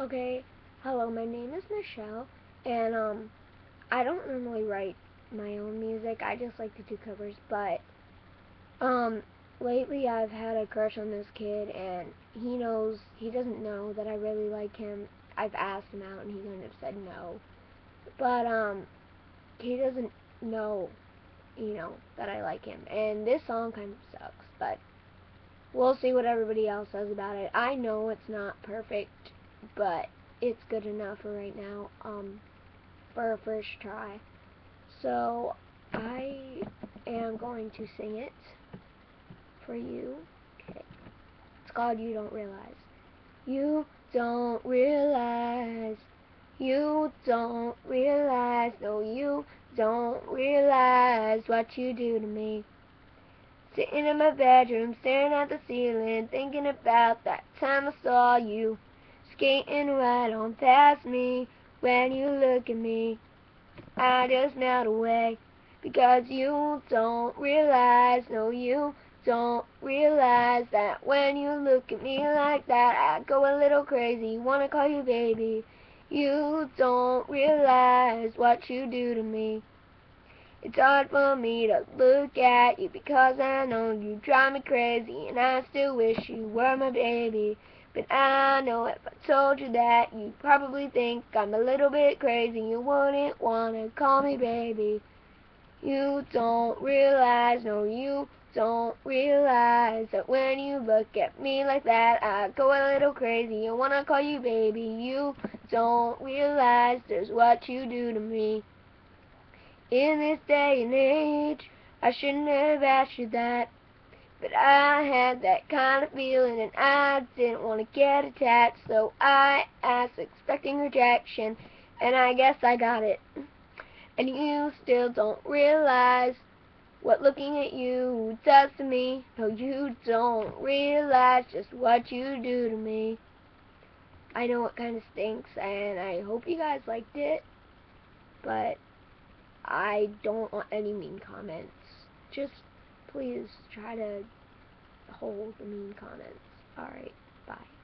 Okay, hello, my name is Michelle, and um, I don't normally write my own music. I just like to do covers, but um, lately I've had a crush on this kid, and he knows he doesn't know that I really like him. I've asked him out, and he kind of said no, but um, he doesn't know, you know, that I like him. And this song kind of sucks, but we'll see what everybody else says about it. I know it's not perfect but it's good enough for right now, um, for a first try. So, I am going to sing it for you. Okay. It's called You Don't Realize. You don't realize, you don't realize, no you don't realize what you do to me. Sitting in my bedroom, staring at the ceiling, thinking about that time I saw you skating right on past me. When you look at me, I just melt away. Because you don't realize, no you don't realize that when you look at me like that, I go a little crazy, wanna call you baby. You don't realize what you do to me. It's hard for me to look at you because I know you drive me crazy and I still wish you were my baby. But I know if I told you that, you'd probably think I'm a little bit crazy. You wouldn't want to call me baby. You don't realize, no, you don't realize that when you look at me like that, I go a little crazy. Want to call you baby. You don't realize there's what you do to me. In this day and age, I shouldn't have asked you that. But I had that kind of feeling and I didn't want to get attached, so I asked expecting rejection, and I guess I got it. And you still don't realize what looking at you does to me. No, you don't realize just what you do to me. I know it kind of stinks, and I hope you guys liked it, but I don't want any mean comments. Just please try to hold the mean comments. Alright, bye.